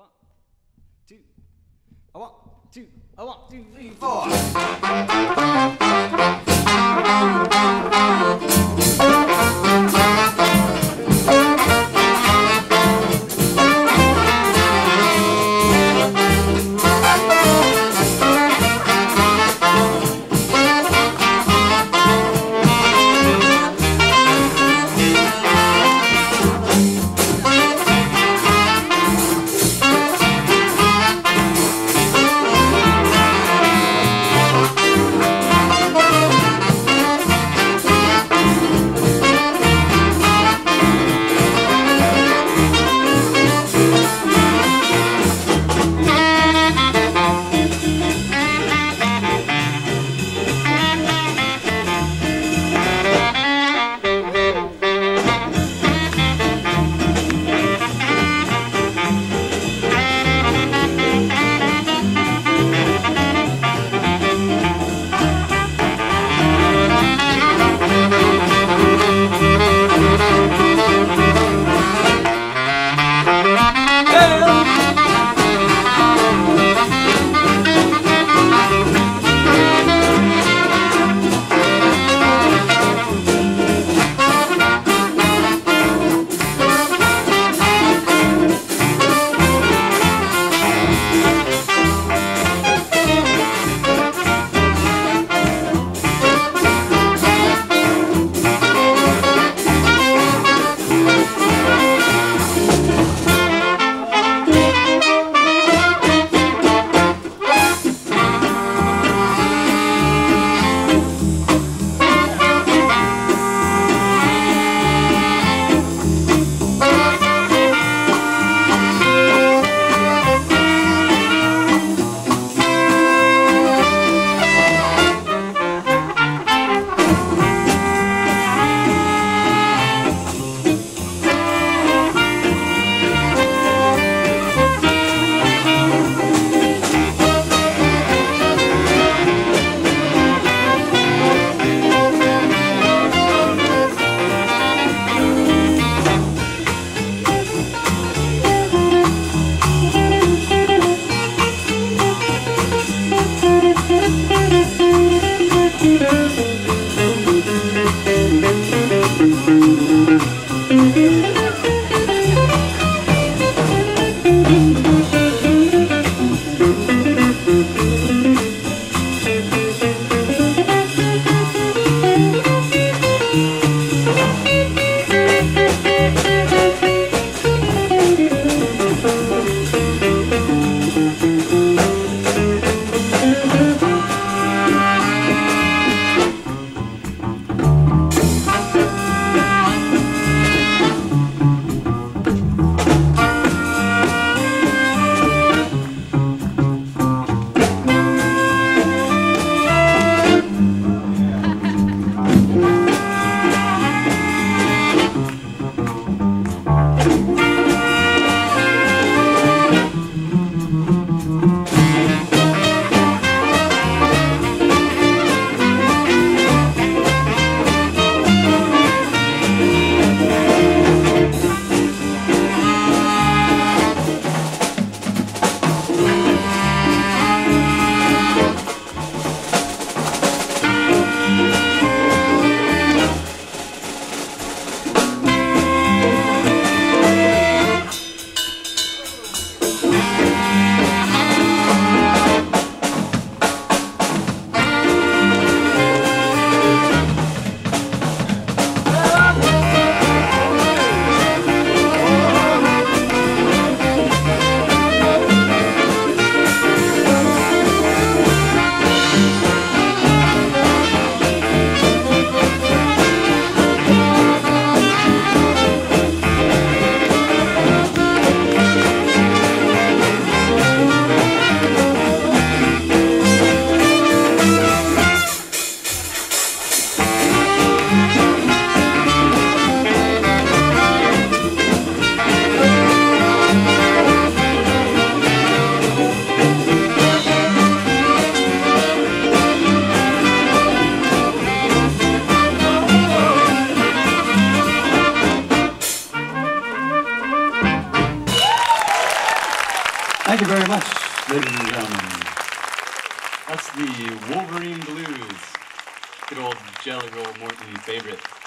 One, two, a one, two, a one, two, three, four. Ladies and gentlemen. That's the Wolverine Blues. Good old Jelly Roll Morton favorite.